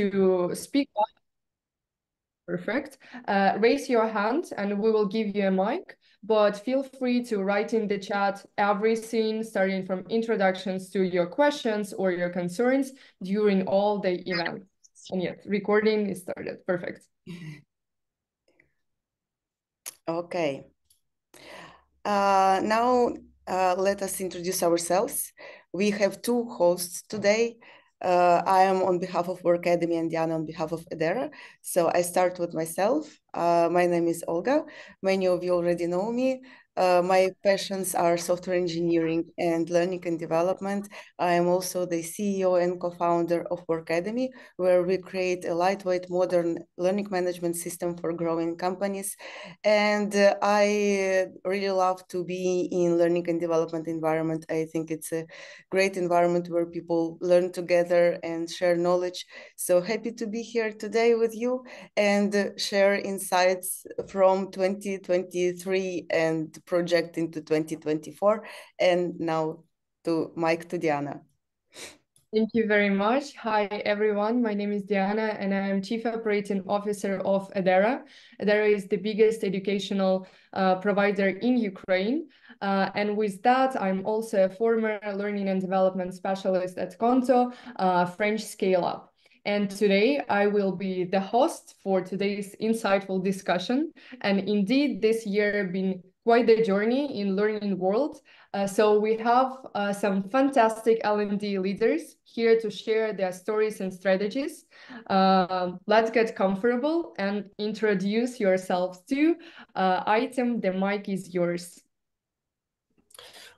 to speak up, perfect, uh, raise your hand and we will give you a mic. But feel free to write in the chat everything, starting from introductions to your questions or your concerns during all the event. And yes, recording is started. Perfect. Okay. Uh, now uh, let us introduce ourselves. We have two hosts today. Uh, I am on behalf of Workademy and Diana on behalf of Edera. So I start with myself. Uh, my name is Olga. Many of you already know me. Uh, my passions are software engineering and learning and development. I am also the CEO and co-founder of Workademy, where we create a lightweight, modern learning management system for growing companies. And uh, I really love to be in learning and development environment. I think it's a great environment where people learn together and share knowledge. So happy to be here today with you and share insights from 2023 and project into 2024. And now to Mike to Diana. Thank you very much. Hi, everyone. My name is Diana, and I am Chief Operating Officer of Edera. Edera is the biggest educational uh, provider in Ukraine. Uh, and with that, I'm also a former learning and development specialist at Qonto, uh, French scale-up. And today I will be the host for today's insightful discussion. And indeed, this year been quite the journey in learning world. Uh, so we have uh, some fantastic L&D leaders here to share their stories and strategies. Uh, let's get comfortable and introduce yourselves to uh, Haithem. The mic is yours.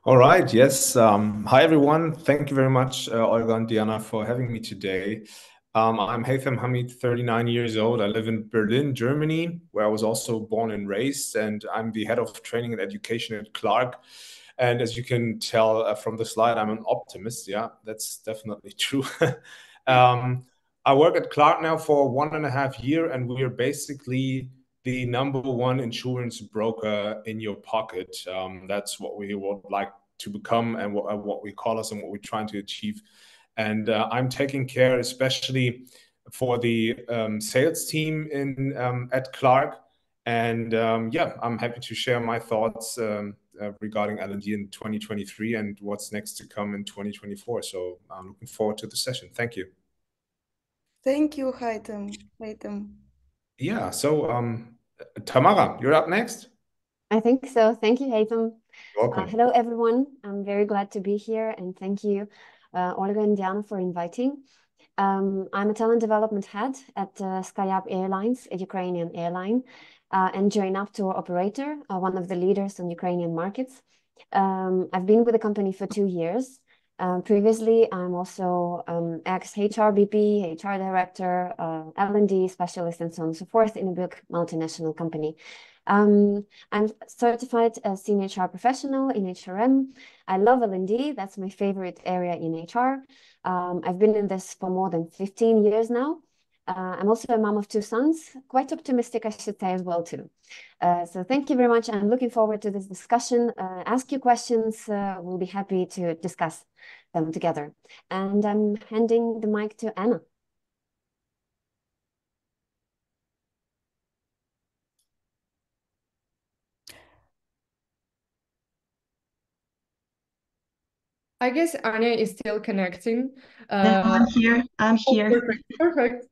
All right. Yes. Um, hi, everyone. Thank you very much, uh, Olga and Diana, for having me today. Um, I'm Haithem Hamid, 39 years old. I live in Berlin, Germany, where I was also born and raised, and I'm the head of training and education at Clark. And as you can tell uh, from the slide, I'm an optimist. Yeah, that's definitely true. um, I work at Clark now for one and a half year, and we are basically the number one insurance broker in your pocket. Um, that's what we would like to become, and what, what we call us, and what we're trying to achieve and uh, I'm taking care, especially for the um, sales team in um, at Clark. And um, yeah, I'm happy to share my thoughts um, uh, regarding L&D in 2023 and what's next to come in 2024. So I'm looking forward to the session. Thank you. Thank you, Haithem. Haithem. Yeah. So um, Tamara, you're up next. I think so. Thank you, Haithem. Uh, hello, everyone. I'm very glad to be here, and thank you uh, Olga and Diana for inviting. Um, I'm a talent development head at uh, SkyUp Airlines, a Ukrainian airline, uh, and Join Up tour operator, uh, one of the leaders on Ukrainian markets. Um, I've been with the company for two years. Um, previously, I'm also um, ex-HRBP, HR director, uh, L&D specialist, and so on and so forth in a big multinational company. Um, I'm certified as senior HR professional in HRM. I love L&D. That's my favorite area in HR. Um, I've been in this for more than 15 years now. Uh, I'm also a mom of two sons, quite optimistic, I should say, as well, too. Uh, so thank you very much. I'm looking forward to this discussion. Uh, ask your questions. Uh, we'll be happy to discuss them together. And I'm handing the mic to Anna. I guess Anya is still connecting. Uh, I'm here. I'm oh, here. perfect. Perfect.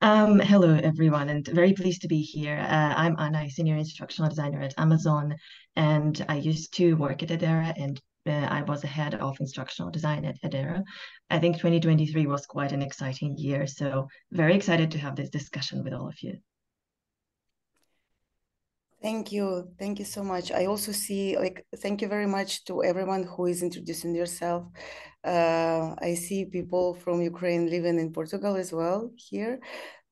Um, hello, everyone, and very pleased to be here. Uh, I'm Anna, senior instructional designer at Amazon, and I used to work at Edera, and uh, I was the head of instructional design at Edera. I think 2023 was quite an exciting year, so very excited to have this discussion with all of you. Thank you. Thank you so much. I also see, like, thank you very much to everyone who is introducing yourself. Uh, I see people from Ukraine living in Portugal as well here.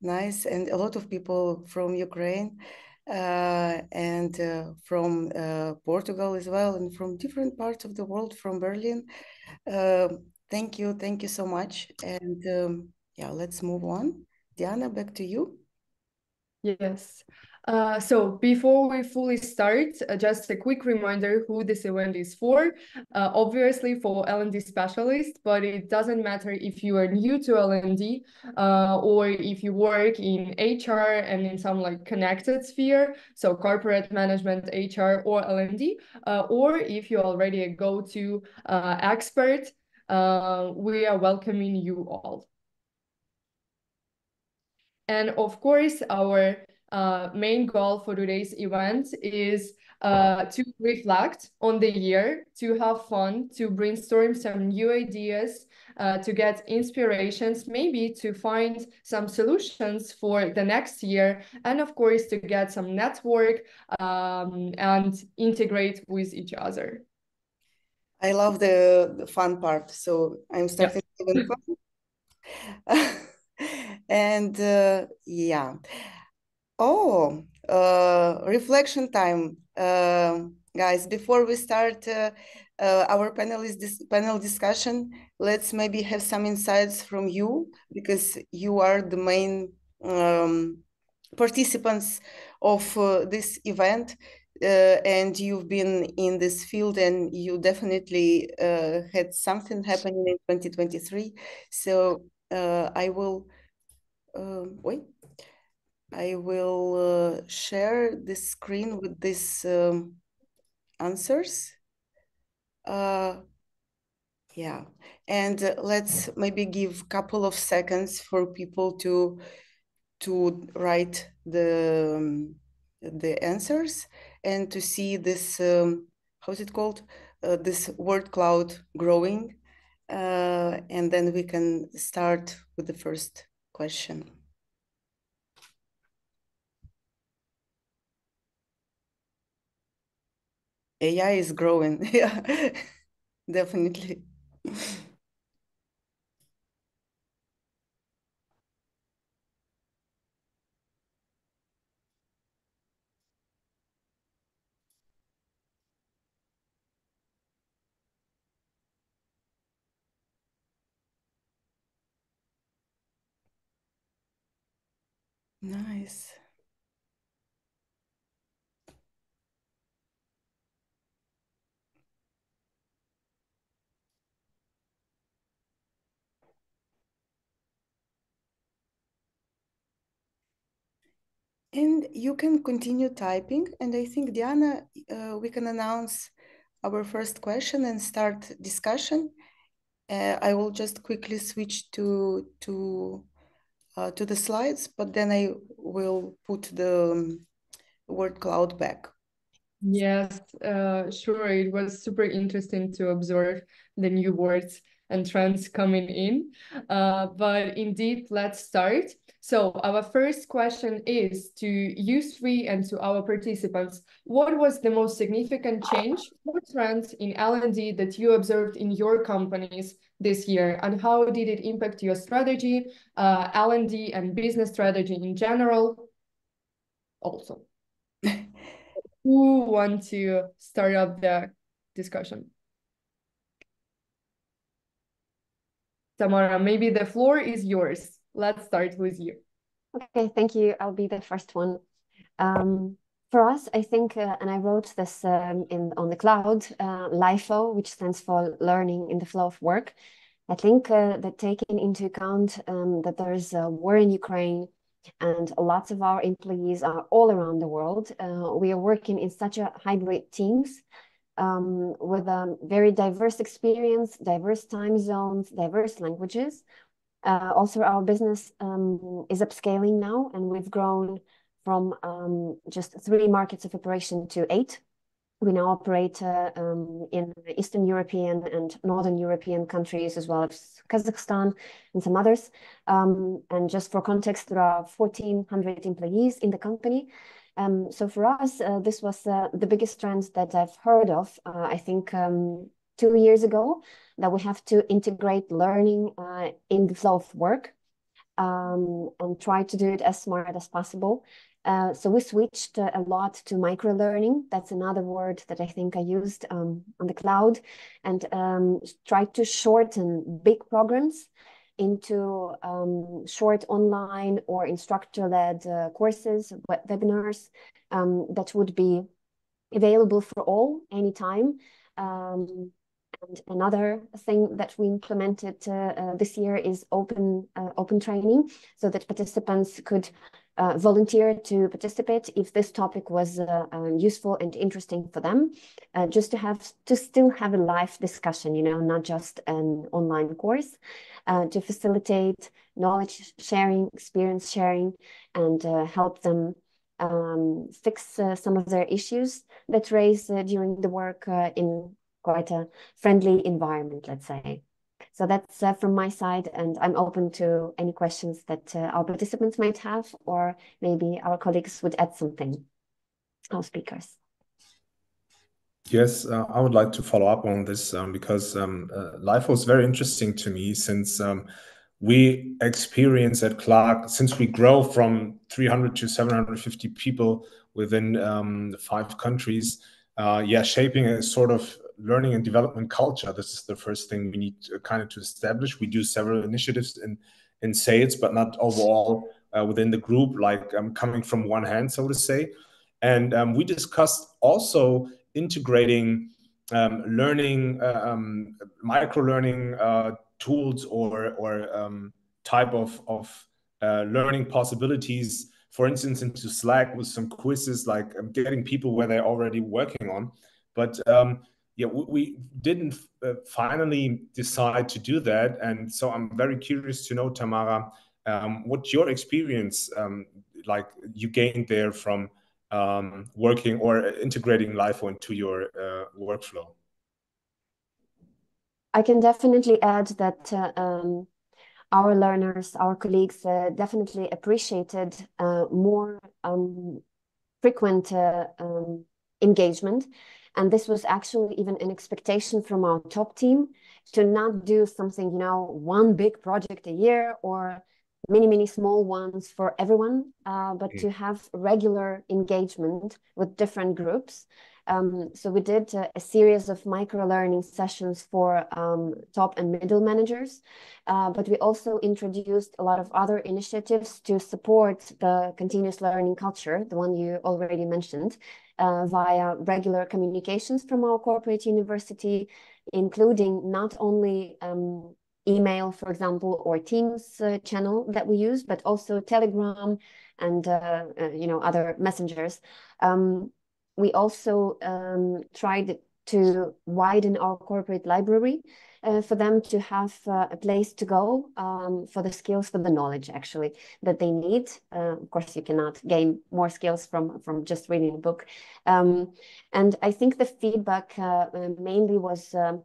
Nice. And a lot of people from Ukraine uh, and uh, from uh, Portugal as well, and from different parts of the world, from Berlin. Um, thank you. Thank you so much. And um, yeah, let's move on. Diana, back to you. Yes. Uh, so before we fully start, uh, just a quick reminder who this event is for. Uh, obviously for L&D specialists, but it doesn't matter if you are new to L&D uh, or if you work in HR and in some like connected sphere, so corporate management, HR or L&D, uh, or if you're already a go-to uh, expert, we are welcoming you all. And of course, our uh, main goal for today's event is uh, to reflect on the year, to have fun, to brainstorm some new ideas, uh, to get inspirations, maybe to find some solutions for the next year, and of course, to get some network um, and integrate with each other. I love the, the fun part, so I'm starting yeah. fun. and uh, yeah. Oh, uh, reflection time, uh, guys. Before we start uh, uh, our panel is this panel discussion, let's maybe have some insights from you because you are the main um, participants of uh, this event. Uh, and you've been in this field and you definitely had something happening in 2023 so i will wait I will uh, share this screen with these um, answers. Uh, yeah, and uh, let's maybe give a couple of seconds for people to to write the um, the answers and to see this um, how's it called uh, this word cloud growing, uh, and then we can start with the first question. AI is growing. Yeah, definitely. Nice. And you can continue typing. And I think, Diana, uh, we can announce our first question and start discussion. Uh, I will just quickly switch to to uh, to the slides, but then I will put the um, word cloud back. Yes, uh, sure. It was super interesting to observe the new words and trends coming in. Uh, but indeed, let's start. So our first question is to you three and to our participants, what was the most significant change or trend in L&D that you observed in your companies this year? And how did it impact your strategy, uh, L&D and business strategy in general also? Who want to start up the discussion? Tamara, maybe the floor is yours. Let's start with you. Okay, thank you. I'll be the first one. Um, for us, I think, uh, and I wrote this um, in on the cloud, uh, LIFO, which stands for Learning in the Flow of Work. I think uh, that taking into account um, that there is a war in Ukraine and lots of our employees are all around the world, uh, we are working in such a hybrid teams um, with a very diverse experience, diverse time zones, diverse languages. Uh, also, our business um, is upscaling now, and we've grown from um, just three markets of operation to eight. We now operate uh, um, in Eastern European and Northern European countries, as well as Kazakhstan and some others. Um, and just for context, there are 1,400 employees in the company. Um, so for us, uh, this was uh, the biggest trend that I've heard of, uh, I think um, two years ago, that we have to integrate learning uh, in the flow of work um, and try to do it as smart as possible. Uh, so we switched uh, a lot to micro learning. That's another word that I think I used um, on the cloud and um, tried to shorten big programs into um, short online or instructor-led uh, courses, web webinars um, that would be available for all anytime. Um, and another thing that we implemented uh, uh, this year is open uh, open training, so that participants could uh, volunteer to participate if this topic was uh, um, useful and interesting for them, uh, just to have to still have a live discussion, you know, not just an online course, uh, to facilitate knowledge sharing, experience sharing, and uh, help them um, fix uh, some of their issues that raise during the work in quite a friendly environment, let's say. So that's uh, from my side, and I'm open to any questions that uh, our participants might have, or maybe our colleagues would add something, our speakers. Yes, uh, I would like to follow up on this um, because um, uh, life was very interesting to me since um, we experience at Clark, since we grow from 300 to 750 people within um, five countries, uh, yeah, shaping a sort of learning and development culture. This is the first thing we need to, kind of to establish. We do several initiatives in in sales, but not overall uh, within the group, like um, coming from one hand, so to say. And um, we discussed also integrating um, learning, uh, um, micro learning uh, tools or or um, type of of uh, learning possibilities. For instance, into Slack with some quizzes, like um, getting people where they're already working on. But yeah, we, we didn't uh, finally decide to do that. And so I'm very curious to know, Tamara, um, what your experience um, like you gained there from um, working or integrating LIFO into your uh, workflow. I can definitely add that uh, um, our learners, our colleagues uh, definitely appreciated uh, more um, frequent uh, um, engagement and this was actually even an expectation from our top team to not do something, you know, one big project a year or many, many small ones for everyone, uh, but to have regular engagement with different groups. Um, so we did a, series of micro learning sessions for um, top and middle managers, uh, but we also introduced a lot of other initiatives to support the continuous learning culture, the one you already mentioned, uh, via regular communications from our corporate university, including not only um, email, for example, or Teams uh, channel that we use, but also Telegram and uh, uh you know other messengers. Um, we also um, tried to widen our corporate library uh, for them to have uh, a place to go um, for the skills, for the knowledge actually that they need. Uh, of course, you cannot gain more skills from from just reading a book. Um, and I think the feedback uh, mainly was uh,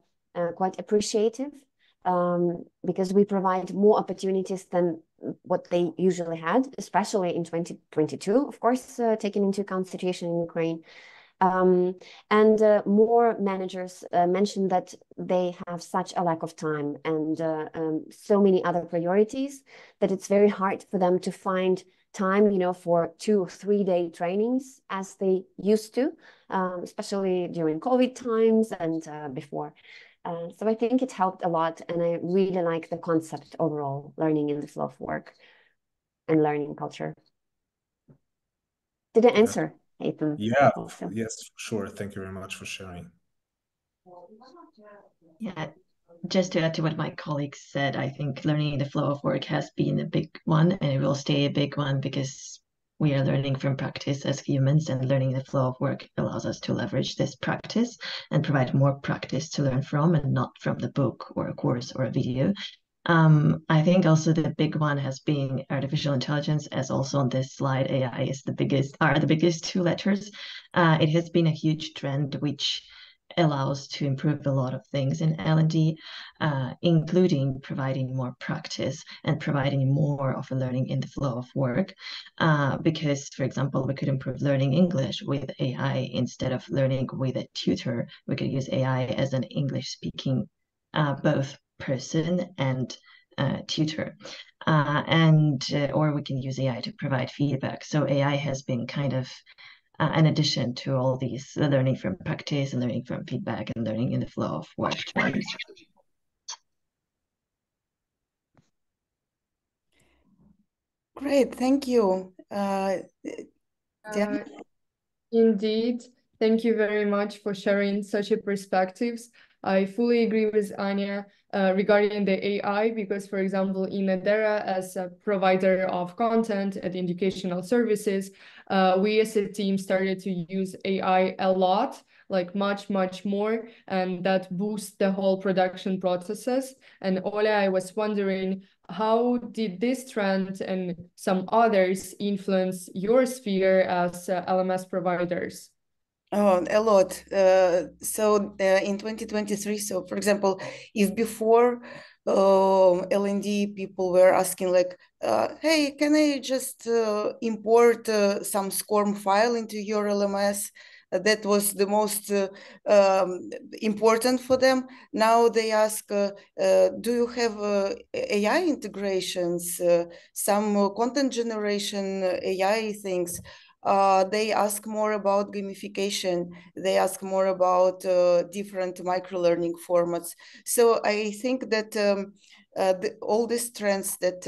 quite appreciative um, because we provide more opportunities than what they usually had, especially in 2022, of course, uh, taking into account situation in Ukraine. Um, and uh, more managers uh, mentioned that they have such a lack of time and uh, um, so many other priorities that it's very hard for them to find time, you know, for two or three day trainings as they used to, um, especially during COVID times and uh, before. Uh, so I think it helped a lot, and I really like the concept overall, learning in the flow of work and learning culture. Did I answer? Haithem. Yeah, also. yes, sure. Thank you very much for sharing. Yeah, just to add to what my colleagues said, I think learning in the flow of work has been a big one and it will stay a big one because we are learning from practice as humans and learning the flow of work allows us to leverage this practice and provide more practice to learn from and not from the book or a course or a video um, I think also the big one has been artificial intelligence, as also on this slide, AI is the biggest are the biggest two letters. Uh, it has been a huge trend which allows to improve a lot of things in L&D, uh, including providing more practice and providing more of a learning in the flow of work. Uh, because, for example, we could improve learning English with AI instead of learning with a tutor. We could use AI as an English speaking uh, both person and uh, tutor. Uh, and uh, or we can use AI to provide feedback. So AI has been kind of uh, in addition to all these the learning from practice and learning from feedback and learning in the flow of work. Great, thank you. Uh, uh, indeed, thank you very much for sharing such a perspectives. I fully agree with Anya uh, regarding the AI because, for example, in Edera, as a provider of content and educational services, uh, we as a team started to use AI a lot like much, much more, and that boosts the whole production processes. And Ola, I was wondering, how did this trend and some others influence your sphere as uh, LMS providers? Oh, a lot. Uh, so uh, in 2023, so for example, if before uh, L&D people were asking like, uh, hey, can I just uh, import some SCORM file into your LMS? that was the most uh, um, important for them. Now they ask, uh, uh, do you have AI integrations, some content generation AI things? Uh, they ask more about gamification. They ask more about uh, different micro learning formats. So I think that um, uh, the, all these trends that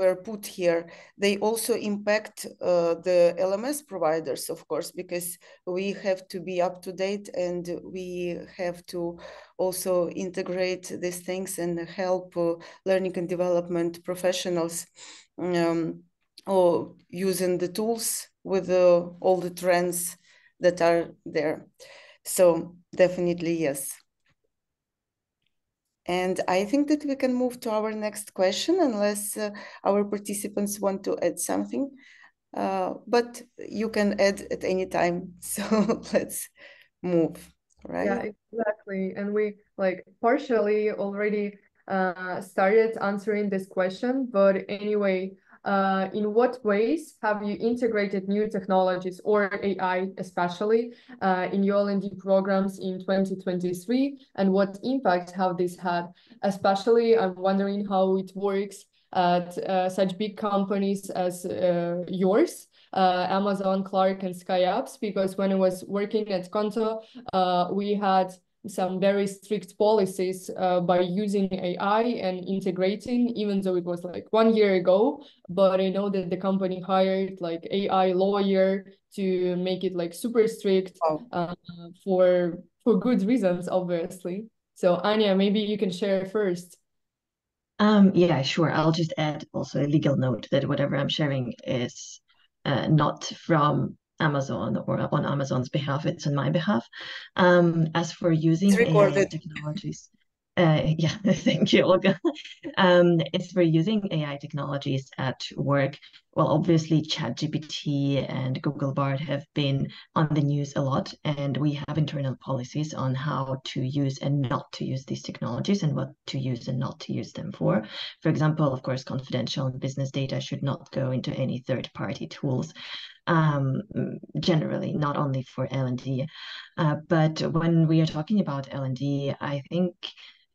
were put here, they also impact uh, the LMS providers, of course, because we have to be up to date and we have to also integrate these things and help uh, learning and development professionals um, or using the tools with all the trends that are there. So definitely yes. And I think that we can move to our next question unless uh, our participants want to add something. Uh, but you can add at any time. So let's move, right? Yeah, exactly. And we like partially already uh, started answering this question. But anyway, uh, in what ways have you integrated new technologies or AI especially uh, in your L&D programs in 2023 and what impact have this had? Especially I'm wondering how it works at uh, such big companies as uh, yours, uh, Amazon, Clark, and SkyUp, because when I was working at Qonto, uh, we had some very strict policies uh, by using AI and integrating, even though it was like one year ago. But I know that the company hired like AI lawyer to make it like super strict uh, for for good reasons, obviously. So Anya, maybe you can share first. Um, yeah, sure. I'll just add also a legal note that whatever I'm sharing is uh, not from Amazon or on Amazon's behalf, it's on my behalf. Um, as for using AI technologies, uh, yeah, thank you, Olga. um, as for using AI technologies at work, well, obviously ChatGPT and Google Bard have been on the news a lot, and we have internal policies on how to use and not to use these technologies and what to use and not to use them for. For example, of course, confidential business data should not go into any third-party tools um, generally, not only for L&D. Uh, but when we are talking about L&D, I think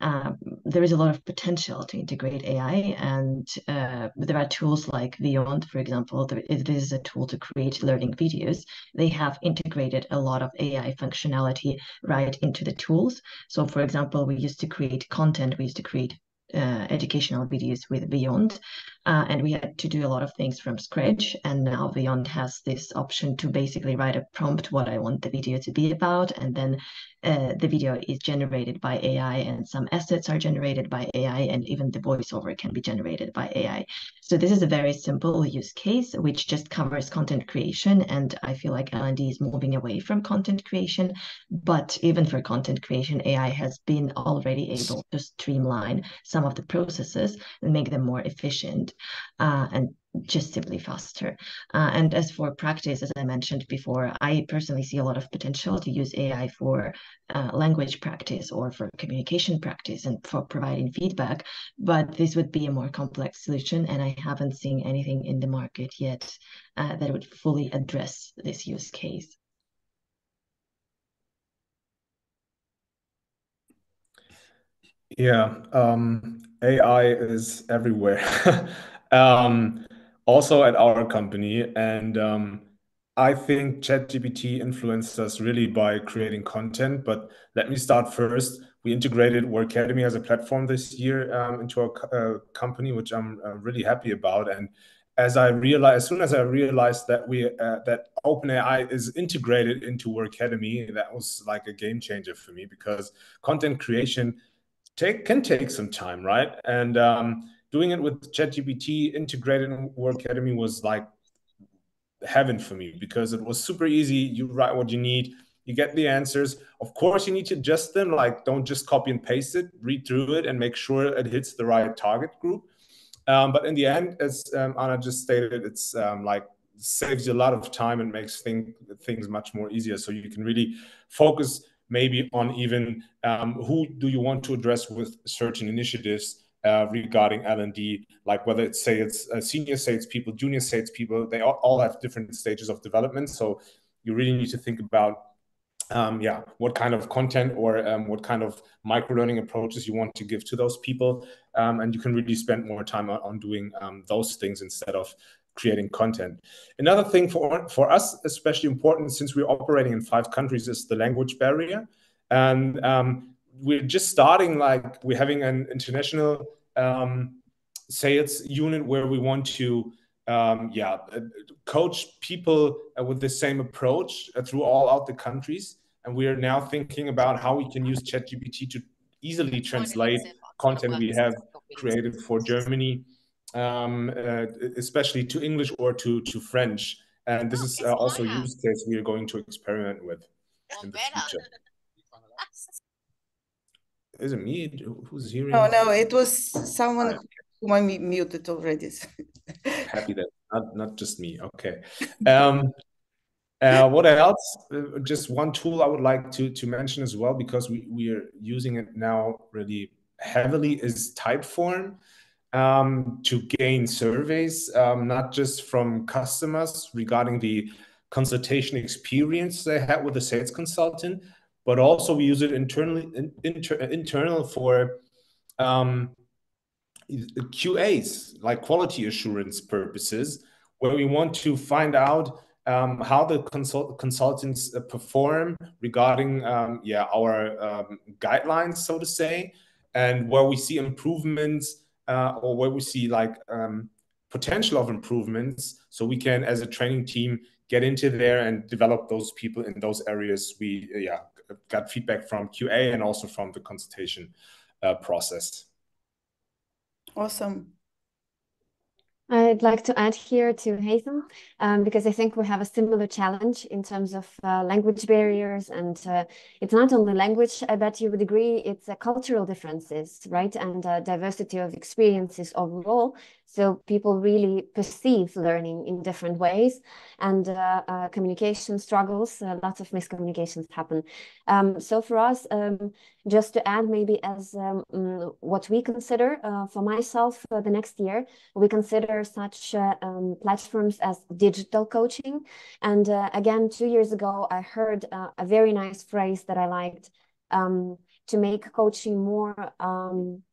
um, there is a lot of potential to integrate AI, and uh, there are tools like Vyond, for example. There, it is a tool to create learning videos. They have integrated a lot of AI functionality right into the tools. So, for example, we used to create content. We used to create uh, educational videos with Vyond, uh, and we had to do a lot of things from scratch. And now Vyond has this option to basically write a prompt what I want the video to be about, and then uh, the video is generated by AI, and some assets are generated by AI, and even the voiceover can be generated by AI. So this is a very simple use case which just covers content creation, and I feel like L&D is moving away from content creation. But even for content creation, AI has been already able to streamline some of the processes and make them more efficient uh, and just simply faster. Uh, and as for practice, as I mentioned before, I personally see a lot of potential to use AI for uh, language practice or for communication practice and for providing feedback. But this would be a more complex solution, and I haven't seen anything in the market yet uh, that would fully address this use case. Yeah, um, AI is everywhere. um, also at our company, and um, I think ChatGPT influenced us really by creating content. But let me start first. We integrated Workademy as a platform this year um, into our uh, company, which I'm uh, really happy about. And as I realized, as soon as I realized that we uh, that OpenAI is integrated into Workademy, that was like a game changer for me because content creation take can take some time, right? And um, doing it with ChatGPT integrated in Workademy was like heaven for me because it was super easy. You write what you need, you get the answers. Of course, you need to adjust them. Like, don't just copy and paste it. Read through it and make sure it hits the right target group. Um, but in the end, as um, Anna just stated, it's um, like saves you a lot of time and makes thing, things much more easier. So you can really focus maybe on even um, who do you want to address with certain initiatives uh, regarding L&D, like whether it's say it's uh, senior salespeople, junior salespeople, they all, all have different stages of development. So you really need to think about um, yeah, what kind of content or um, what kind of micro learning approaches you want to give to those people. Um, and you can really spend more time on, on doing um, those things instead of creating content. Another thing for, for us, especially important since we're operating in five countries, is the language barrier. And um, we're just starting, like, we're having an international um, sales unit where we want to um, yeah, coach people uh, with the same approach uh, through all out the countries. And we are now thinking about how we can use ChatGPT to easily translate content we have created for Germany, um, uh, especially to English or to, to French. And this is uh, also a use case we are going to experiment with in the future. Is it me? Who's hearing? No, no, it was someone whom I muted already. Happy that not, not just me. Okay. Um, uh, what else? Uh, just one tool I would like to to mention as well because we we are using it now really heavily is Typeform um, to gain surveys, um, not just from customers regarding the consultation experience they had with the sales consultant, but also we use it internally in, inter, internal for um, QAs, like quality assurance purposes, where we want to find out um, how the consult consultants uh, perform regarding um, yeah our um, guidelines, so to say, and where we see improvements uh, or where we see like um, potential of improvements, so we can, as a training team, get into there and develop those people in those areas. We uh, yeah got feedback from QA and also from the consultation uh, process. Awesome. I'd like to add here to Haithem, um, because I think we have a similar challenge in terms of uh, language barriers. And uh, it's not only language, I bet you would agree, it's uh, cultural differences, right? And uh, diversity of experiences overall. So people really perceive learning in different ways and uh, uh, communication struggles, lots of miscommunications happen. Um, so for us, um, just to add maybe as um, mm, what we consider for myself the next year, we consider such uh, um, platforms as digital coaching. And uh, again, two years ago, I heard uh, a very nice phrase that I liked um, to make coaching more um,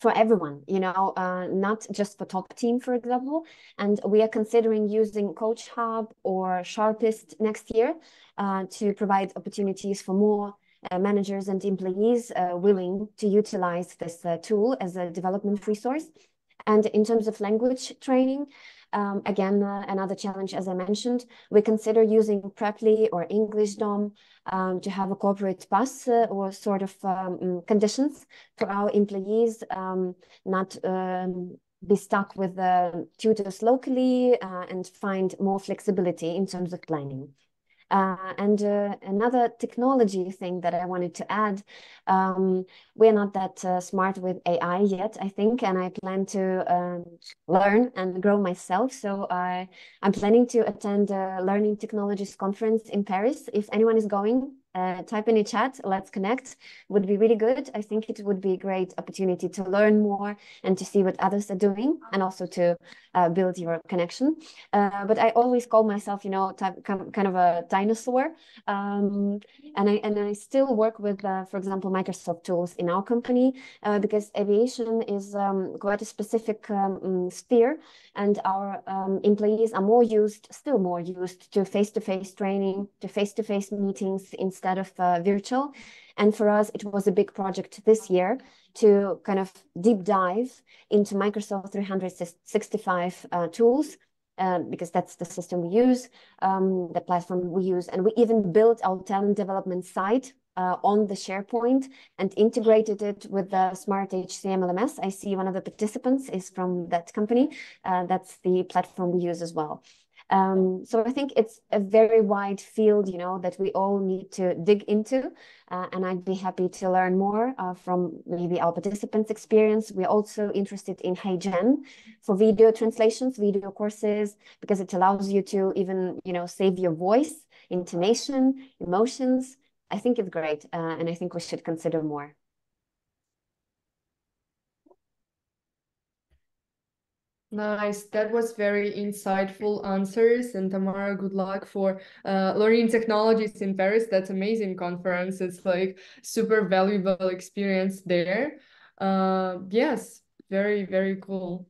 for everyone, you know, uh, not just for top team, for example. And we are considering using CoachHub or Sharpist next year uh, to provide opportunities for more uh, managers and employees uh, willing to utilize this uh, tool as a development resource. And in terms of language training, um, again, uh, another challenge, as I mentioned, we consider using Preply or EnglishDom um, to have a corporate pass uh, or sort of um, mm, conditions for our employees, um, not um, be stuck with the tutors locally uh, and find more flexibility in terms of planning. Uh, and uh, another technology thing that I wanted to add, um, we're not that uh, smart with AI yet, I think, and I plan to um, learn and grow myself. So I, I'm planning to attend a Learning Technologies Conference in Paris. If anyone is going, uh, type in the chat, let's connect, would be really good. I think it would be a great opportunity to learn more and to see what others are doing and also to build your connection. Uh, but I always call myself, you know, type, kind of a dinosaur. Um, and I and I still work with, uh, for example, Microsoft tools in our company uh, because aviation is um, quite a specific um, mm, sphere, and our um, employees are more used, still more used to face-to-face training, to face-to-face -face meetings instead of uh, virtual. And for us, it was a big project this year to kind of deep dive into Microsoft 365 uh, tools um, because that's the system we use, um, the platform we use. And we even built our talent development site uh, on the SharePoint and integrated it with the Smart HCM LMS. I see one of the participants is from that company. Uh, that's the platform we use as well. Um, so I think it's a very wide field, you know, that we all need to dig into. Uh, and I'd be happy to learn more uh, from maybe our participants' experience. We're also interested in HeyGen for video translations, video courses, because it allows you to even, you know, save your voice, intonation, emotions. I think it's great. Uh, and I think we should consider more. Nice. That was very insightful answers. And Tamara, good luck for uh, learning technologies in Paris. That's amazing conference. It's like super valuable experience there. Uh, yes, very, very cool.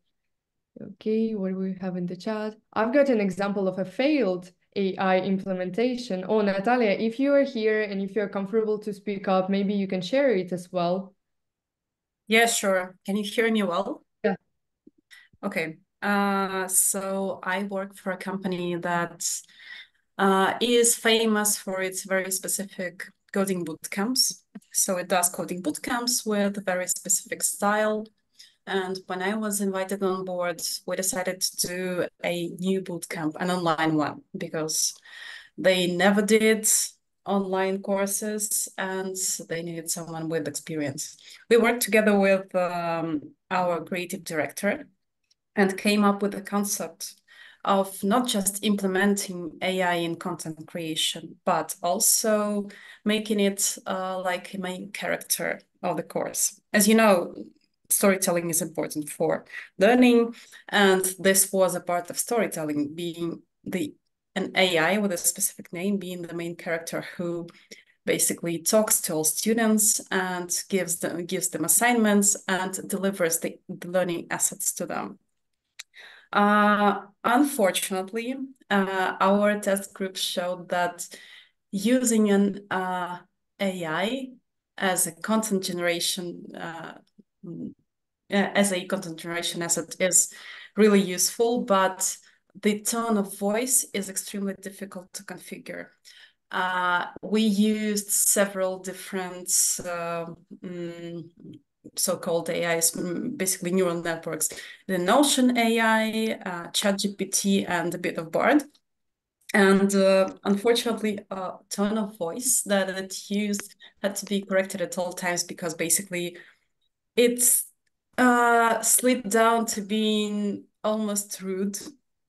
Okay, what do we have in the chat? I've got an example of a failed AI implementation. Oh, Natalia, if you are here and if you're comfortable to speak up, maybe you can share it as well. Yeah, sure. Can you hear me well? Okay. Uh, so I work for a company that uh, is famous for its very specific coding bootcamps. So it does coding bootcamps with a very specific style. And when I was invited on board, we decided to do a new bootcamp, an online one, because they never did online courses and they needed someone with experience. We worked together with um, our creative director, and came up with the concept of not just implementing AI in content creation, but also making it uh, like a main character of the course. As you know, storytelling is important for learning, and this was a part of storytelling, being the an AI with a specific name being the main character who basically talks to all students and gives them gives them assignments and delivers the, the learning assets to them. Uh, unfortunately, uh, our test group showed that using an uh, AI as a content generation uh, mm, as a content generation asset is really useful, but the tone of voice is extremely difficult to configure. Uh, we used several different mm, so-called AIs, mm, basically neural networks, the Notion AI, uh, ChatGPT, and a bit of Bard. And uh, unfortunately, a tone of voice that it used had to be corrected at all times because basically it's uh, slipped down to being almost rude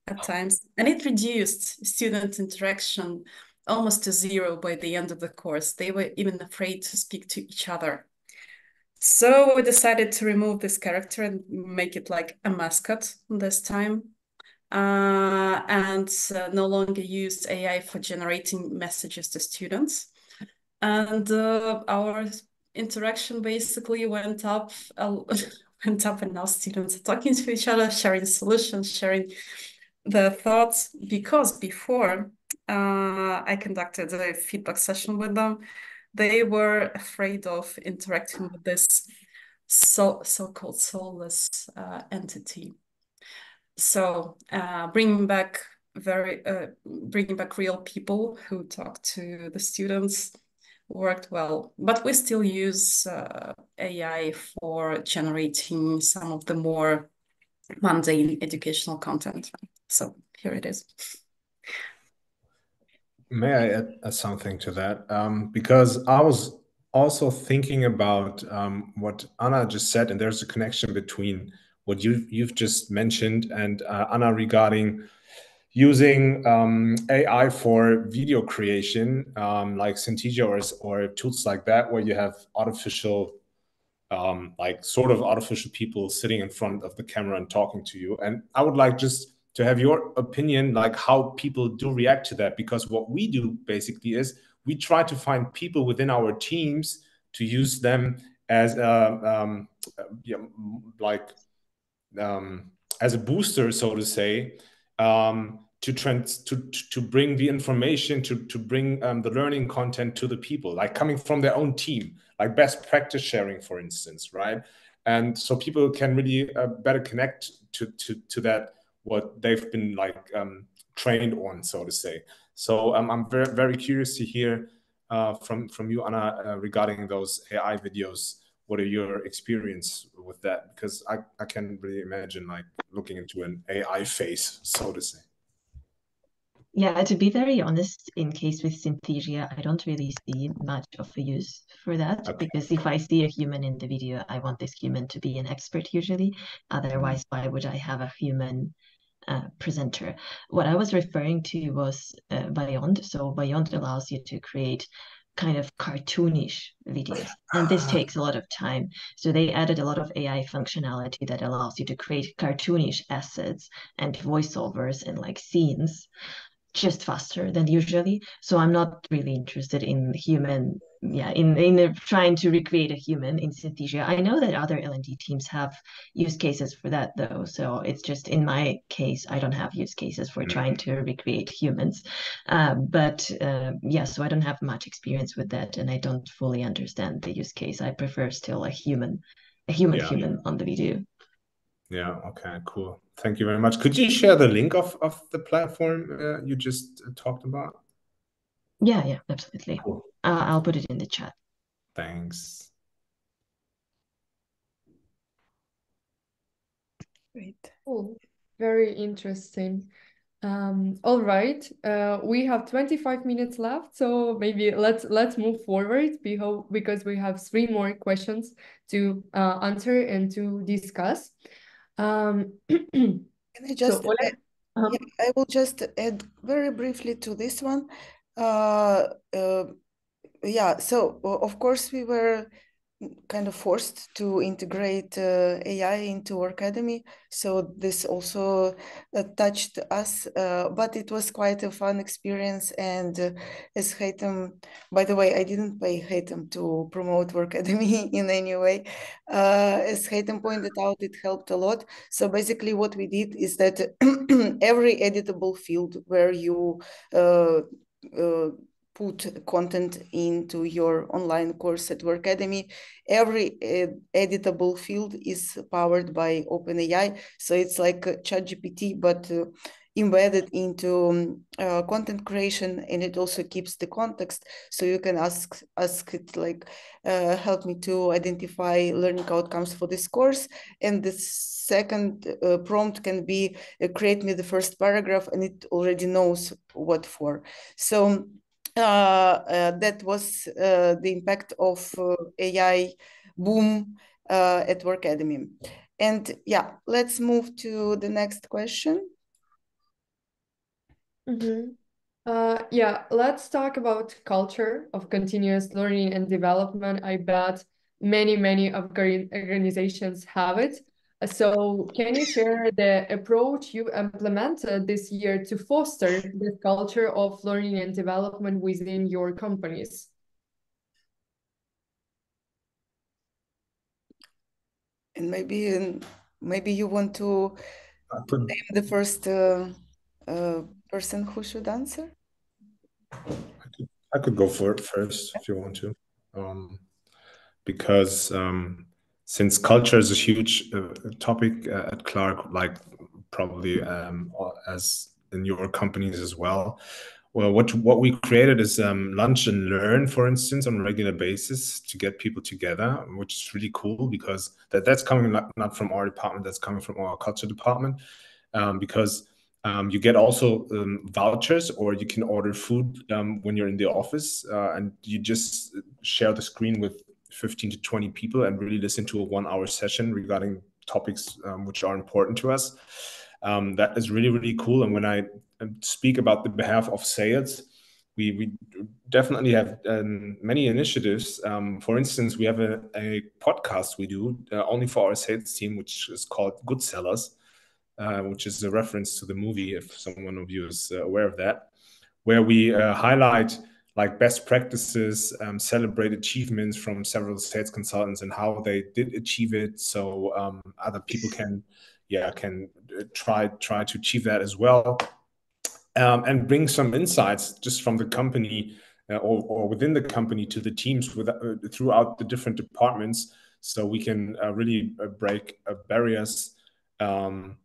at times. And it reduced student interaction almost to zero by the end of the course. They were even afraid to speak to each other. So we decided to remove this character and make it like a mascot this time. Uh, and uh, no longer used AI for generating messages to students. And uh, our interaction basically went up, went up, and now students are talking to each other, sharing solutions, sharing their thoughts. Because before uh, I conducted a feedback session with them, they were afraid of interacting with this so so-called soulless uh, entity. So uh, bringing back very uh, bringing back real people who talk to the students worked well, but we still use uh, AI for generating some of the more mundane educational content. So here it is. May I add, something to that? Um, because I was also thinking about um, what Anna just said, and there's a connection between what you've, you've just mentioned and uh, Anna regarding using um, AI for video creation, um, like Synthesia or, or tools like that, where you have artificial, um, like sort of artificial people sitting in front of the camera and talking to you. And I would like just to have your opinion, like how people do react to that. Because what we do basically is we try to find people within our teams to use them as a, um, yeah, like um, as a booster, so to say, um, to trans to to bring the information to to bring um, the learning content to the people, like coming from their own team. like best practice sharing, for instance, right? And so people can really uh, better connect to to to that what they've been like um, trained on, so to say. So um, I'm very very curious to hear uh, from from you, Anna, uh, regarding those AI videos. What are your experience with that? Because I, I can really imagine like looking into an AI face, so to say. Yeah, to be very honest, in case with Synthesia, I don't really see much of a use for that okay. because if I see a human in the video, I want this human to be an expert usually. Otherwise, why would I have a human uh, presenter? What I was referring to was uh, Vyond. So Vyond allows you to create kind of cartoonish videos and this takes a lot of time so they added a lot of ai functionality that allows you to create cartoonish assets and voiceovers and like scenes just faster than usually. So I'm not really interested in human, yeah, in in trying to recreate a human in Synthesia. I know that other L&D teams have use cases for that though. So it's just in my case, I don't have use cases for mm-hmm. trying to recreate humans. Um, but uh, yeah, so I don't have much experience with that, and I don't fully understand the use case. I prefer still a human, a human yeah. human on the video. Yeah. Okay. Cool. Thank you very much. Could you share the link of of the platform uh, you just uh, talked about? Yeah. Yeah. Absolutely. Cool. Uh, I'll put it in the chat. Thanks. Great. Cool. Very interesting. Um, all right. Uh, we have 25 minutes left, so maybe let's let's move forward because we have three more questions to uh, answer and to discuss. Um, Can I just so, add, um, yeah, I will just add very briefly to this one. Uh, uh, yeah, so of course we were kind of forced to integrate uh, AI into our academy. So this also uh, touched us, uh, but it was quite a fun experience. And uh, as Haithem, by the way, I didn't pay Haithem to promote Workademy in any way. Uh, as Haithem pointed out, it helped a lot. So basically what we did is that every editable field where you uh, put content into your online course at Workademy. Every editable field is powered by OpenAI. So it's like ChatGPT, but uh, embedded into um, uh, content creation and it also keeps the context so you can ask ask it like uh, help me to identify learning outcomes for this course and the second uh, prompt can be uh, create me the first paragraph and it already knows what for so that was uh, the impact of AI boom at Workademy. And yeah, let's move to the next question. Mm -hmm. Uh, yeah, let's talk about culture of continuous learning and development. I bet many, many of organizations have it. So can you share the approach you implemented this year to foster the culture of learning and development within your companies? And maybe maybe you want to name the first uh, uh, person who should answer? I could, I could go for it first if you want to. Um, because um, since culture is a huge uh, topic uh, at Clark, like probably um, as in your companies as well. Well, what what we created is um, lunch and learn, for instance, on a regular basis to get people together, which is really cool because that that's coming not, from our department, that's coming from our culture department, um, because um, you get also um, vouchers or you can order food um, when you're in the office uh, and you just share the screen with 15 to 20 people and really listen to a one hour session regarding topics um, which are important to us. Um, that is really, really cool. And when I um, speak about the behalf of sales, we, we definitely have um, many initiatives. Um, for instance, we have a, a podcast we do uh, only for our sales team, which is called Good Sellers, uh, which is a reference to the movie, if someone of you is uh, aware of that, where we uh, highlight like best practices, um, celebrate achievements from several sales consultants and how they did achieve it, so um, other people can, yeah, can uh, try try to achieve that as well, um, and bring some insights just from the company uh, or, or, within the company to the teams with, uh, throughout the different departments so we can uh, really uh, break uh, barriers um,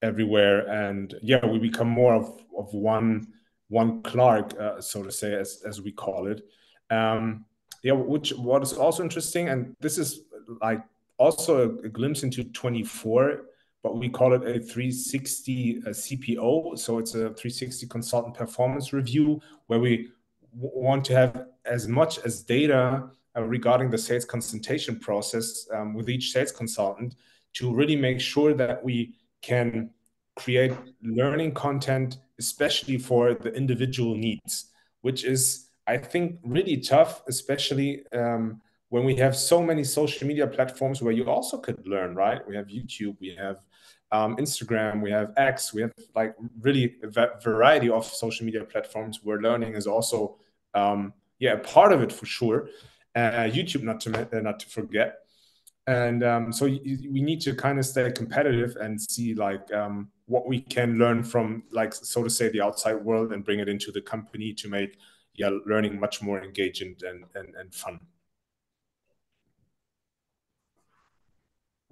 everywhere. And yeah we become more of, of one one clark uh, so to say as, as we call it. Um, yeah which what is also interesting and this is like also a, a glimpse into 24 but we call it a 360 cpo so it's a 360 consultant performance review where we want to have as much as data uh, regarding the sales consultation process um, with each sales consultant to really make sure that we can create learning content, especially for the individual needs, which is, I think, really tough, especially um, when we have so many social media platforms where you also could learn, right? We have YouTube, we have um, Instagram, we have X, we have like really a variety of social media platforms where learning is also, um, yeah, part of it for sure. Uh, YouTube, not to uh, not to forget. And um, so we need to kind of stay competitive and see like um, what we can learn from like so to say the outside world and bring it into the company to make yeah learning much more engaging and and, and fun.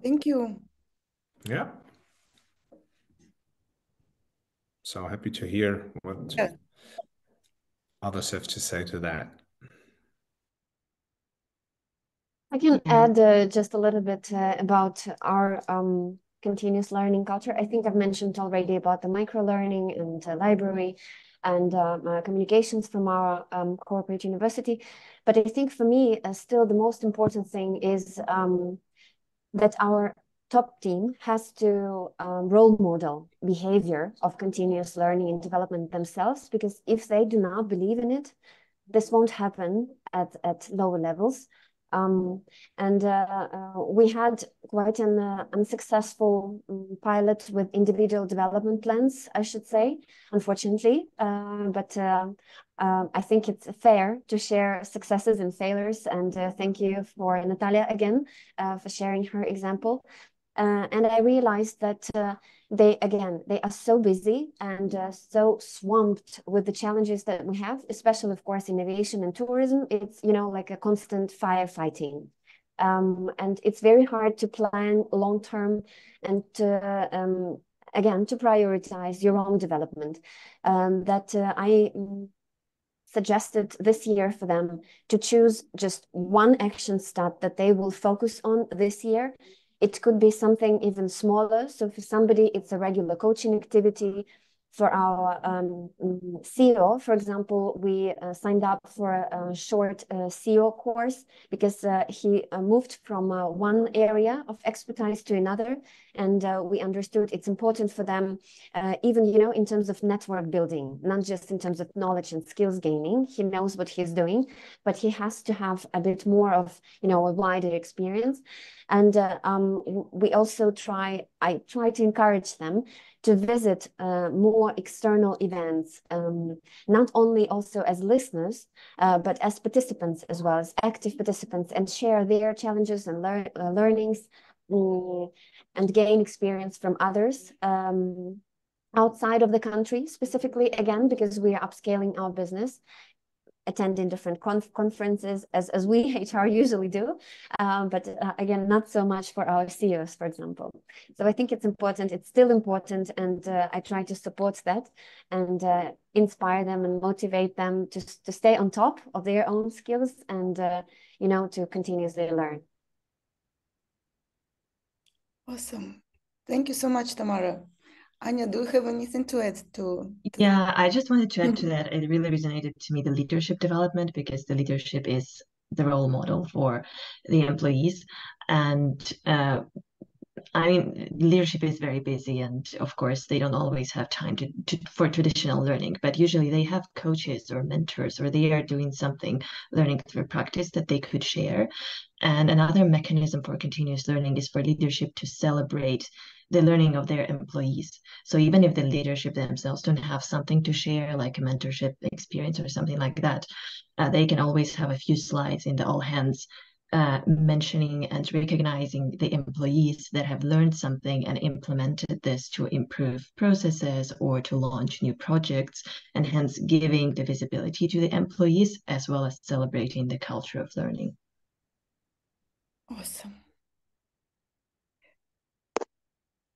Thank you. Yeah. So happy to hear what yeah. others have to say to that. I can add uh, just a little bit uh, about our um, continuous learning culture. I think I've mentioned already about the micro learning and uh, library and uh, communications from our um, corporate university. But I think for me, uh, still the most important thing is um, that our top team has to um, role model behavior of continuous learning and development themselves, because if they do not believe in it, this won't happen at, at lower levels. Um, and uh, uh, we had quite an uh, unsuccessful um, pilot with individual development plans, I should say, unfortunately. Uh, but uh, um, I think it's fair to share successes and failures. And uh, thank you for Natalia again for sharing her example. Uh, and I realized that uh, they, again, they are so busy and uh, so swamped with the challenges that we have, especially, of course, innovation and tourism. It's, you know, like a constant firefighting. Um, and it's very hard to plan long term and to, um, again, to prioritize your own development. Um, that uh, I mm, suggested this year for them to choose just one action step that they will focus on this year it could be something even smaller. So for somebody, it's a regular coaching activity for our um, CEO, for example, we uh, signed up for a, a short uh, SEO course because uh, he uh, moved from uh, one area of expertise to another. And uh, we understood it's important for them, even, you know, in terms of network building, not just in terms of knowledge and skills gaining. He knows what he's doing, but he has to have a bit more of, you know, a wider experience. And um, we also try, I try to encourage them to visit uh, more external events, um, not only also as listeners, uh, but as participants as well as active participants and share their challenges and lear uh, learnings um, and gain experience from others. Um, outside of the country specifically again because we are upscaling our business attending different conf conferences as, as we HR usually do, um, but uh, again, not so much for our CEOs, for example. So I think it's important, it's still important, and uh, I try to support that and uh, inspire them and motivate them to, to stay on top of their own skills and, uh, you know, to continuously learn. Awesome. Thank you so much, Tamara. Anya, do you have anything to add to, to Yeah, I just wanted to add to that. It really resonated to me the leadership development because the leadership is the role model for the employees. And uh, I mean, leadership is very busy, and of course, they don't always have time to, to, for traditional learning. But usually, they have coaches or mentors, or they are doing something learning through practice that they could share. And another mechanism for continuous learning is for leadership to celebrate the learning of their employees. So even if the leadership themselves don't have something to share, like a mentorship experience or something like that, uh, they can always have a few slides in the all hands uh, mentioning and recognizing the employees that have learned something and implemented this to improve processes or to launch new projects, and hence giving the visibility to the employees as well as celebrating the culture of learning. Awesome.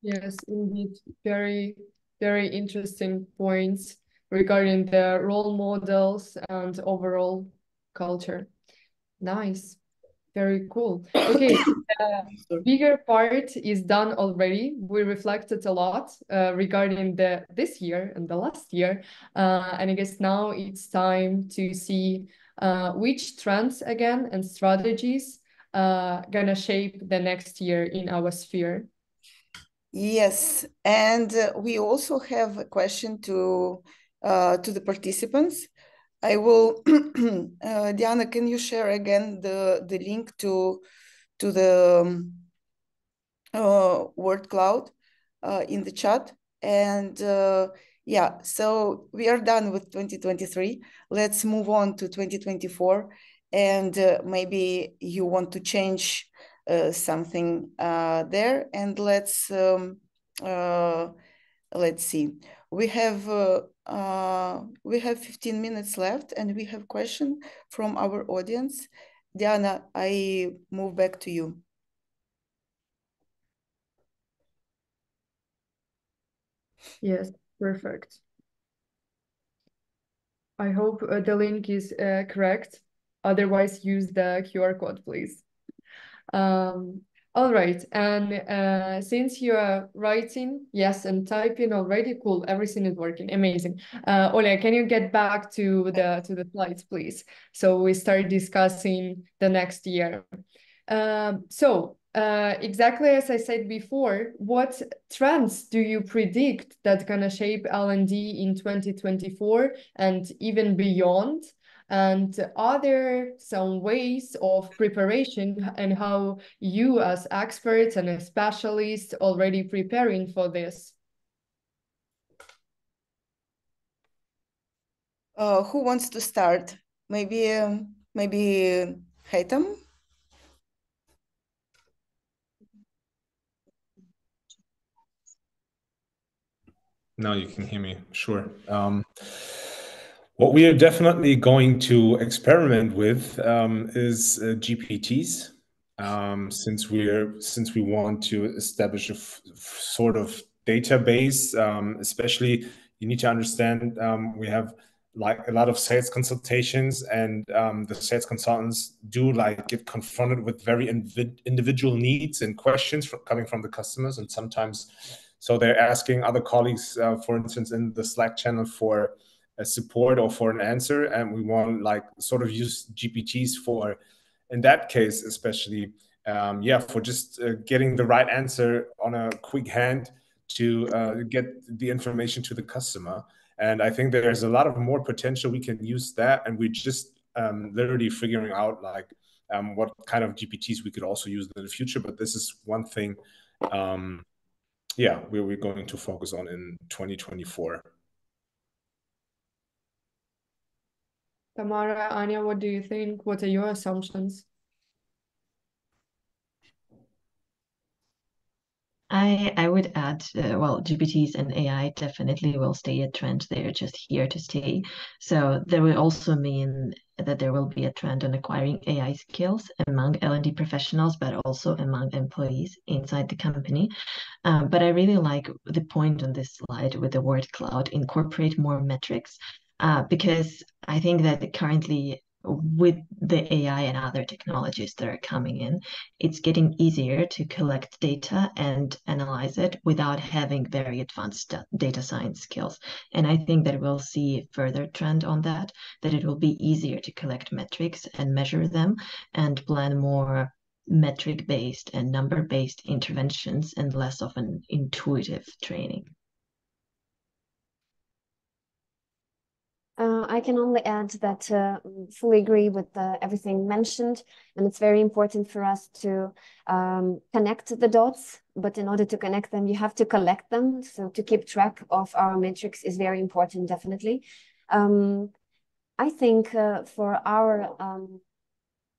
Yes, indeed. Very, very interesting points regarding the role models and overall culture. Nice. Very cool. Okay, the bigger part is done already. We reflected a lot uh, regarding the this year and the last year, uh, and I guess now it's time to see uh, which trends again and strategies uh, gonna shape the next year in our sphere. Yes, and uh, we also have a question to uh, to the participants. I will, uh, Diana, can you share again the the link to to the um, uh, word cloud uh, in the chat? And uh, yeah, so we are done with 2023. Let's move on to 2024, and maybe you want to change something uh, there. And let's um, uh, let's see. We have we have 15 minutes left and we have question from our audience. Diana i move back to you. Yes perfect. I hope uh, the link is uh, correct. Otherwise use the qr code please um, all right, and uh, since you are writing, yes, and typing already, cool, everything is working, amazing. Uh, can you get back to the to the slides, please? So we start discussing the next year. Um, so uh, exactly as I said before, what trends do you predict that gonna shape L&D in 2024 and even beyond? And are there some ways of preparation and how you as experts and specialists already preparing for this? Uh, who wants to start? Maybe, um, maybe Haithem? Now you can hear me, sure. Um, what we are definitely going to experiment with um, is uh, GPTs, um, since we're since we want to establish a sort of database. Um, especially, you need to understand um, we have like a lot of sales consultations, and um, the sales consultants do like get confronted with very individual needs and questions coming from the customers, and sometimes so they're asking other colleagues, uh, for instance, in the Slack channel for a support or for an answer and we want like sort of use gpts for in that case especially um, yeah for just uh, getting the right answer on a quick hand to uh, get the information to the customer. And i think there's a lot of more potential we can use that and we're just um, literally figuring out like um, what kind of gpts we could also use in the future. But this is one thing um, yeah we're, we're going to focus on in 2024 Tamara, Anya, what do you think? What are your assumptions? I I would add, uh, well, GPTs and AI definitely will stay a trend. They're just here to stay. So that will also mean that there will be a trend on acquiring AI skills among L&D professionals, but also among employees inside the company. Um, but I really like the point on this slide with the word cloud, incorporate more metrics uh, because I think that currently with the AI and other technologies that are coming in, it's getting easier to collect data and analyze it without having very advanced data science skills. And I think that we'll see further trend on that, that it will be easier to collect metrics and measure them and plan more metric based and number based interventions and less of an intuitive training. Uh, I can only add that uh, fully agree with uh, everything mentioned, and it's very important for us to um, connect the dots. But in order to connect them, you have to collect them. So to keep track of our metrics is very important, definitely. Um, I think uh, for our um,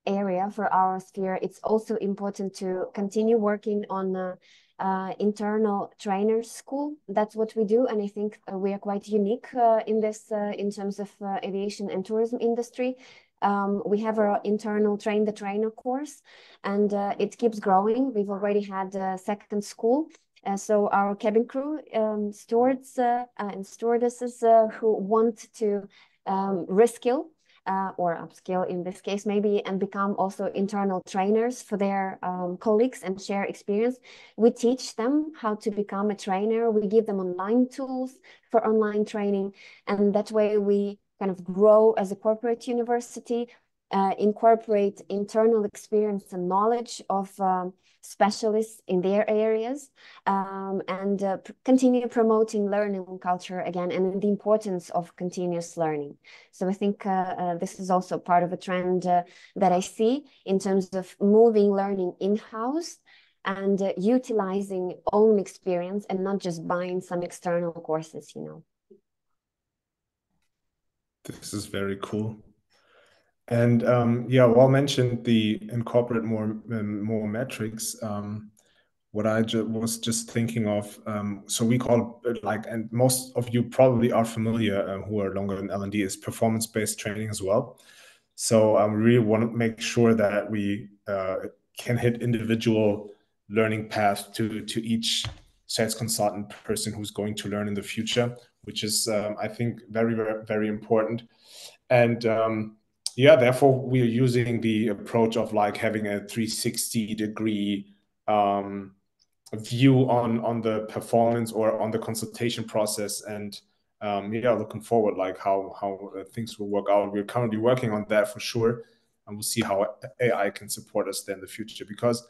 area for our sphere, it's also important to continue working on uh, uh, internal trainer school. That's what we do, and I think uh, we are quite unique uh, in this uh, in terms of uh, aviation and tourism industry. Um, we have our internal train the trainer course, and it keeps growing. We've already had a second school. so our cabin crew, um, stewards and stewardesses who want to um, reskill uh, or upskill in this case maybe and become also internal trainers for their um, colleagues and share experience. We teach them how to become a trainer. We give them online tools for online training. And that way we kind of grow as a corporate university uh, incorporate internal experience and knowledge of um, specialists in their areas um, and uh, continue promoting learning culture again and the importance of continuous learning. So I think uh, uh this is also part of a trend uh, that I see in terms of moving learning in-house and uh, utilizing own experience and not just buying some external courses, you know. This is very cool. And um, yeah, well mentioned the incorporate more um, more metrics. Um, what I ju was just thinking of, um, so we call it like, and most of you probably are familiar um, who are longer in L&D is performance-based training as well. So um, we really want to make sure that we uh, can hit individual learning path to to each sales consultant person who's going to learn in the future, which is I think very very very important. And yeah, therefore we are using the approach of like having a 360 degree um, view on on the performance or on the consultation process. And um, yeah looking forward like how how things will work out. We're currently working on that for sure and we'll see how ai can support us there in the future. Because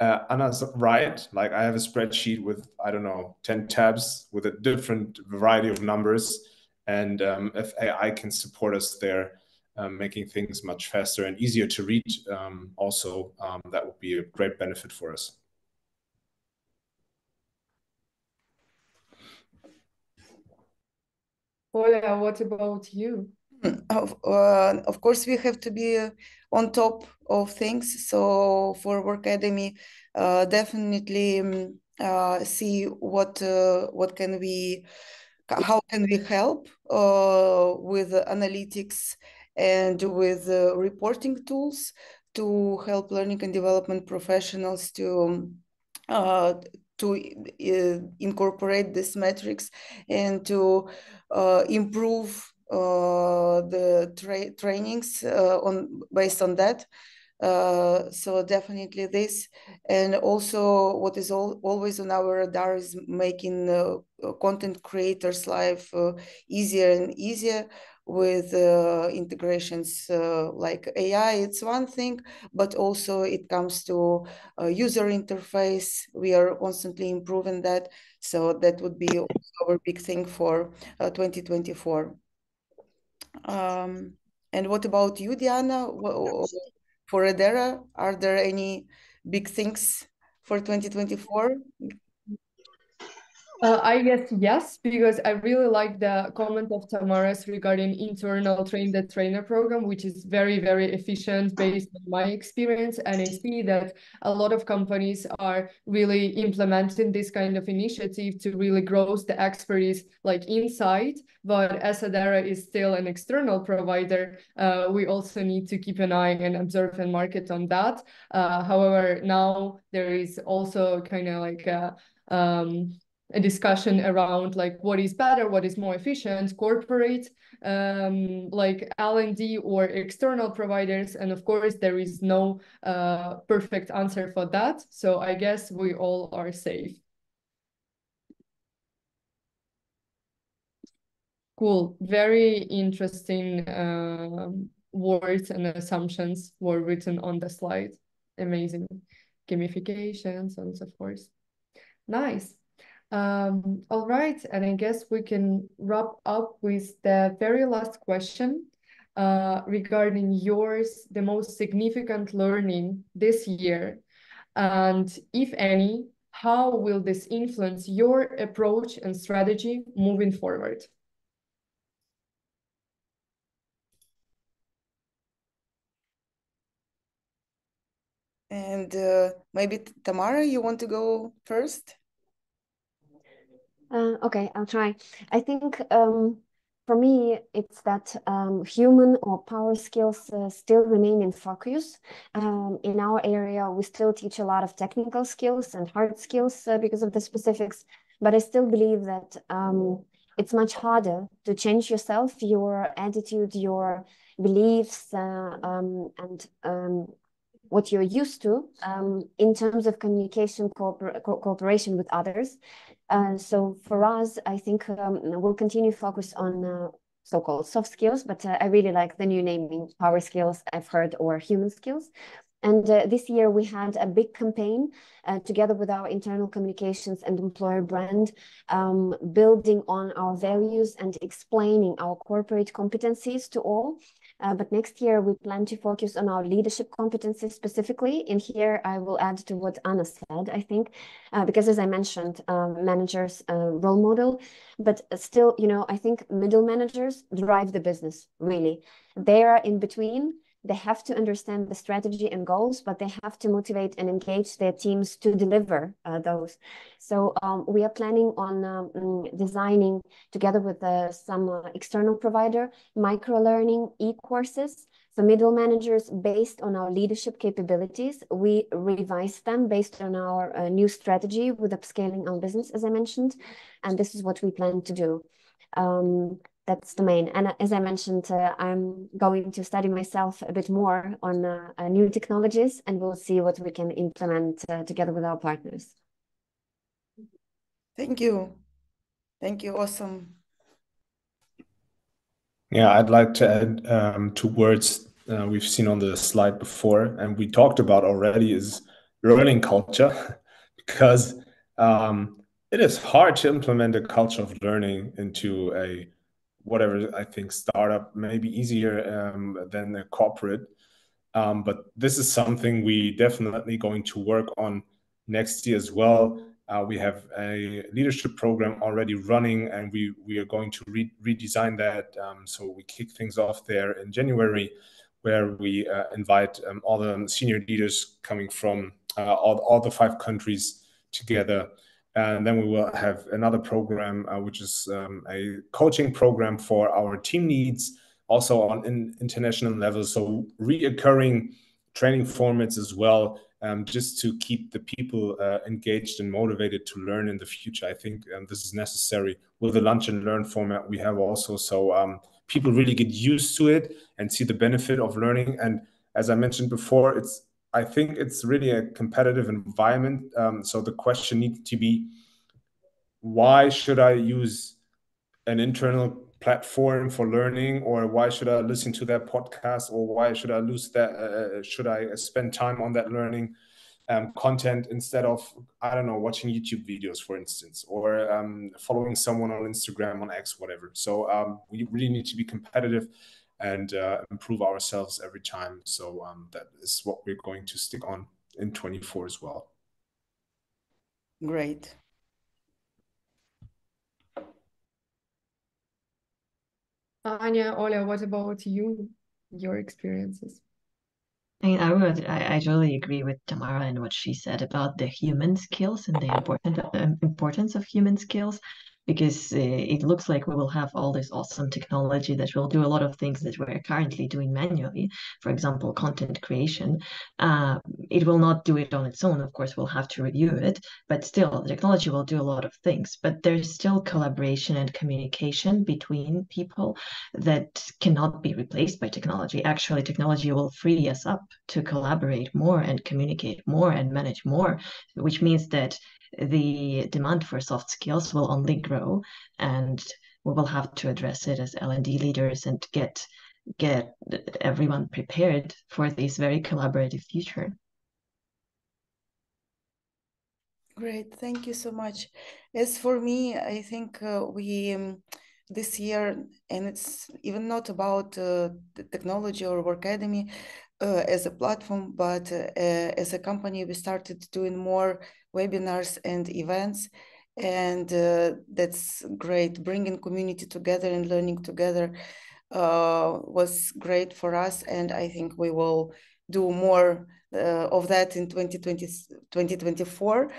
uh, Anna's right. Like i have a spreadsheet with i don't know 10 tabs with a different variety of numbers. And um, if ai can support us there um, making things much faster and easier to read um, also um, that would be a great benefit for us. Ola, what about you? Of, uh, of course, we have to be on top of things. So for Workademy, uh, definitely um, uh, see what uh, what can we, how can we help uh, with analytics and with uh, reporting tools to help learning and development professionals to uh, to uh, incorporate these metrics and to uh, improve uh, the tra trainings uh, on based on that. so definitely this, and also what is all, always on our radar is making content creators' life easier and easier with uh, integrations uh, like AI, it's one thing, but also it comes to uh, user interface. We are constantly improving that. So that would be our big thing for uh, 2024. Um, and what about you, Diana? For EdEra, are there any big things for 2024? Uh, I guess yes, because I really like the comment of Tamaras regarding internal train the trainer program, which is very, very efficient based on my experience. And I see that a lot of companies are really implementing this kind of initiative to really grow the expertise like inside. But as EdEra is still an external provider, uh, we also need to keep an eye and observe and market on that. Uh, however, now there is also kind of like a um, a discussion around like what is better, what is more efficient, corporate um, like L&D or external providers. And of course, there is no uh, perfect answer for that. So I guess we all are safe. Cool. Very interesting uh, words and assumptions were written on the slide. Amazing. Gamifications and so forth. Nice. Um, all right, and I guess we can wrap up with the very last question uh, regarding yours, the most significant learning this year. And if any, how will this influence your approach and strategy moving forward? And uh, maybe Tamara, you want to go first? Uh, okay, I'll try. I think um, for me, it's that um, human or power skills uh, still remain in focus. Um, in our area, we still teach a lot of technical skills and hard skills uh, because of the specifics, but I still believe that um, it's much harder to change yourself, your attitude, your beliefs, uh, um, and um, what you're used to um, in terms of communication, cooper co cooperation with others. Uh, so for us, I think um, we'll continue focus on uh, so-called soft skills, but uh, I really like the new naming power skills I've heard or human skills. And uh, this year we had a big campaign uh, together with our internal communications and employer brand, um, building on our values and explaining our corporate competencies to all. Uh, but next year, we plan to focus on our leadership competencies specifically. And here I will add to what Anna said, I think, uh, because as I mentioned, um, managers uh, role model, but still, you know, I think middle managers drive the business really. They are in between they have to understand the strategy and goals, but they have to motivate and engage their teams to deliver uh, those. So um, we are planning on um, mm, designing together with uh, some uh, external provider micro learning e-courses for middle managers based on our leadership capabilities. We revise them based on our uh, new strategy with upscaling our business, as I mentioned, and this is what we plan to do. Um, that's the main. And as I mentioned, uh, I'm going to study myself a bit more on uh, uh, new technologies, and we'll see what we can implement uh, together with our partners. Thank you. Thank you. Awesome. Yeah, I'd like to add um, two words uh, we've seen on the slide before, and we talked about already is learning culture, because um, it is hard to implement a culture of learning into a whatever I think startup may be easier um, than a corporate. Um, but this is something we definitely going to work on next year as well. Uh, we have a leadership program already running, and we we are going to re redesign that. Um, so we kick things off there in January, where we uh, invite um, all the senior leaders coming from uh, all all the five countries together and then we will have another program, uh, which is um, a coaching program for our team needs, also on an international level. So reoccurring training formats as well, um, just to keep the people uh, engaged and motivated to learn in the future. I think um, this is necessary with the lunch and learn format we have also. So um, people really get used to it and see the benefit of learning. And as I mentioned before, it's I think it's really a competitive environment. Um, so the question needs to be, why should I use an internal platform for learning, or why should I listen to that podcast, or why should I lose that? Uh, uh, should I spend time on that learning um, content instead of I don't know watching YouTube videos, for instance, or um, following someone on Instagram, on X, whatever. So um, we really need to be competitive and uh, improve ourselves every time. So um, that is what we're going to stick on in 24 as well. Great. Anya, Ola, what about you, your experiences? I mean, I would, I, I totally agree with Tamara and what she said about the human skills and the important uh, importance of human skills because uh, it looks like we will have all this awesome technology that will do a lot of things that we're currently doing manually. For example, content creation. Uh, it will not do it on its own. Of course, we'll have to review it, but still, the technology will do a lot of things. But there's still collaboration and communication between people that cannot be replaced by technology. Actually, technology will free us up to collaborate more and communicate more and manage more, which means that the demand for soft skills will only grow and we will have to address it as L&D leaders and get get everyone prepared for this very collaborative future. Great, thank you so much. As for me, I think uh, we um, this year, and it's even not about uh, the technology or Workademy uh, as a platform, but uh, as a company, we started doing more webinars and events and uh, that's great. Bringing community together and learning together uh, was great for us and i think we will do more uh, of that in 2020, 2024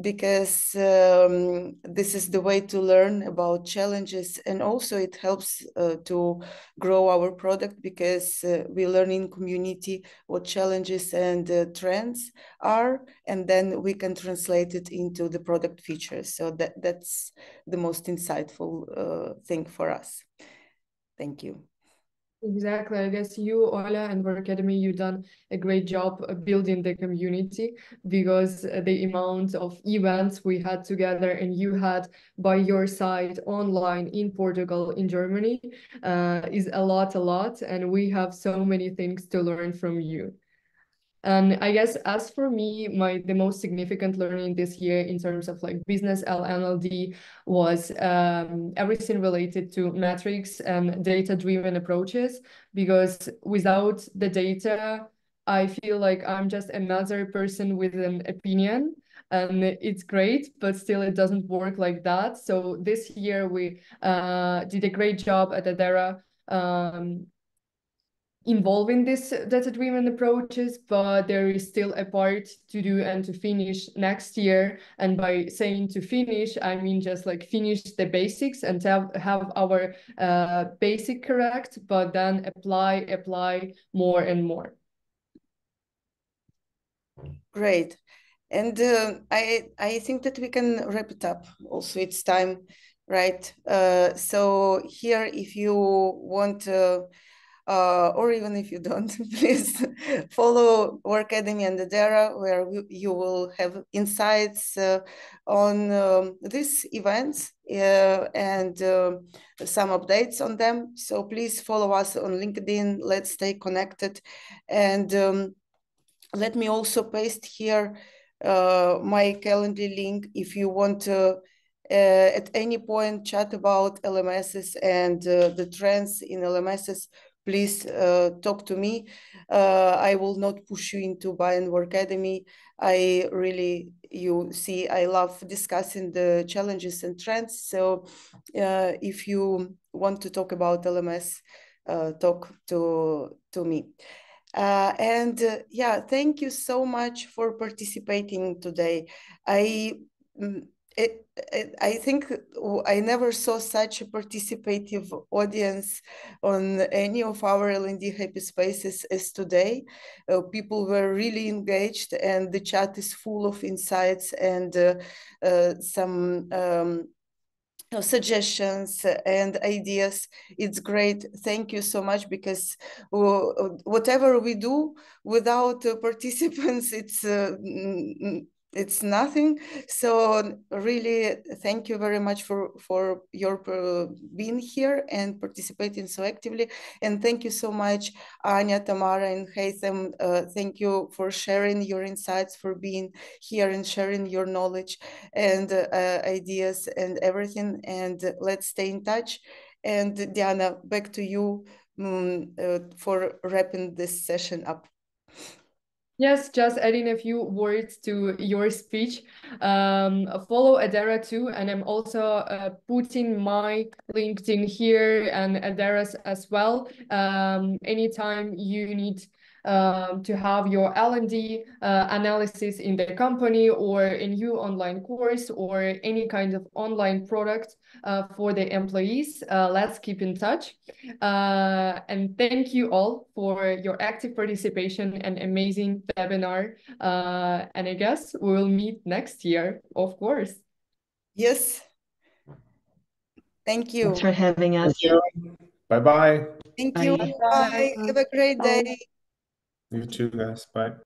because um, this is the way to learn about challenges and also it helps uh, to grow our product because uh, we learn in community what challenges and uh, trends are and then we can translate it into the product features. So that that's the most insightful uh, thing for us. Thank you Exactly. I guess you, Ola, and Workademy, you've done a great job building the community because the amount of events we had together and you had by your side online in Portugal, in Germany, uh, is a lot, a lot. And we have so many things to learn from you. And I guess as for me, my the most significant learning this year in terms of like business L&D was um, everything related to metrics and data-driven approaches. Because without the data, I feel like I'm just another person with an opinion and it's great, but still it doesn't work like that. So this year we uh, did a great job at EdEra um, involving this data-driven approaches, but there is still a part to do and to finish next year. And by saying to finish, I mean just like finish the basics and have, have our uh, basic correct, but then apply, apply more and more. Great. And uh, I, I think that we can wrap it up. Also, it's time, right? Uh, so here, if you want to uh, or even if you don't, please follow Workademy and EdEra, where you will have insights uh, on um, these events uh, and uh, some updates on them. So please follow us on LinkedIn. Let's stay connected. And um, let me also paste here uh, my calendar link if you want to uh, at any point chat about LMSs and uh, the trends in LMSs please uh, talk to me. Uh, I will not push you into Bayern Workademy. I really, you see, I love discussing the challenges and trends. So uh, if you want to talk about LMS, uh, talk to, to me. Uh, and uh, yeah, thank you so much for participating today. I mm, it, it, I think I never saw such a participative audience on any of our L&D happy spaces as today. Uh, people were really engaged and the chat is full of insights and uh, uh, some um, suggestions and ideas it's great thank you so much because whatever we do without participants it's uh, it's nothing. So really thank you very much for for your uh, being here and participating so actively. And thank you so much anya tamara and Haithem. Uh, thank you for sharing your insights for being here and sharing your knowledge and uh, ideas and everything. And let's stay in touch. And diana back to you um, for wrapping this session up Yes, just adding a few words to your speech. Um, follow EdEra too, and I'm also uh, putting my LinkedIn here and EdEra's as well. Um, anytime you need um, to have your L&D uh, analysis in the company or a new online course or any kind of online product uh, for the employees. Uh, let's keep in touch. Uh, and thank you all for your active participation and amazing webinar. Uh, and I guess we'll meet next year, of course. Yes. Thank you. Thanks for having us. Bye-bye. Thank you. Bye. Bye. Have a great day. You too, guys. Bye.